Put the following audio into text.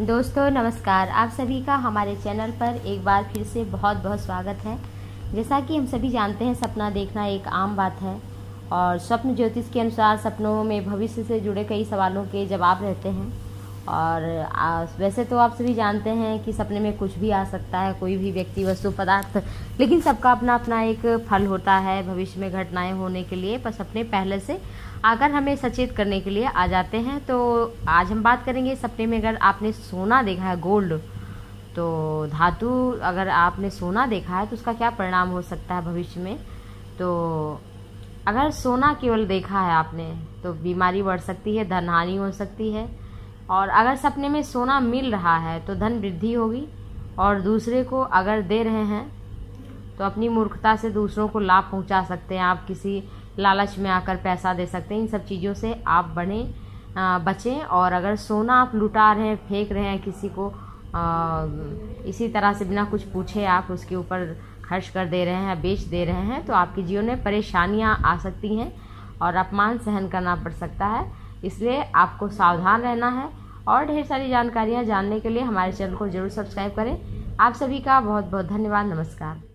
दोस्तों, नमस्कार। आप सभी का हमारे चैनल पर एक बार फिर से बहुत बहुत स्वागत है। जैसा कि हम सभी जानते हैं, सपना देखना एक आम बात है और स्वप्न ज्योतिष के अनुसार सपनों में भविष्य से जुड़े कई सवालों के जवाब रहते हैं। और वैसे तो आप सभी जानते हैं कि सपने में कुछ भी आ सकता है, कोई भी व्यक्ति, वस्तु, पदार्थ, लेकिन सबका अपना अपना एक फल होता है भविष्य में घटनाएँ होने के लिए। पर सपने पहले से अगर हमें सचेत करने के लिए आ जाते हैं तो आज हम बात करेंगे सपने में अगर आपने सोना देखा है, गोल्ड तो धातु अगर आपने सोना देखा है तो उसका क्या परिणाम हो सकता है भविष्य में? तो अगर सोना केवल देखा है आपने तो बीमारी बढ़ सकती है धन हानि हो सकती है, और अगर सपने में सोना मिल रहा है तो धन वृद्धि होगी, और दूसरे को अगर दे रहे हैं तो अपनी मूर्खता से दूसरों को लाभ पहुँचा सकते हैं आप किसी लालच में आकर पैसा दे सकते हैं। इन सब चीज़ों से आप बने बचें और अगर सोना आप लुटा रहे हैं फेंक रहे हैं किसी को आ, इसी तरह से बिना कुछ पूछे आप उसके ऊपर खर्च कर दे रहे हैं बेच दे रहे हैं तो आपके जीवन में परेशानियाँ आ सकती हैं और अपमान सहन करना पड़ सकता है। इसलिए आपको सावधान रहना है और ढेर सारी जानकारियाँ जानने के लिए हमारे चैनल को ज़रूर सब्सक्राइब करें। आप सभी का बहुत बहुत धन्यवाद। नमस्कार।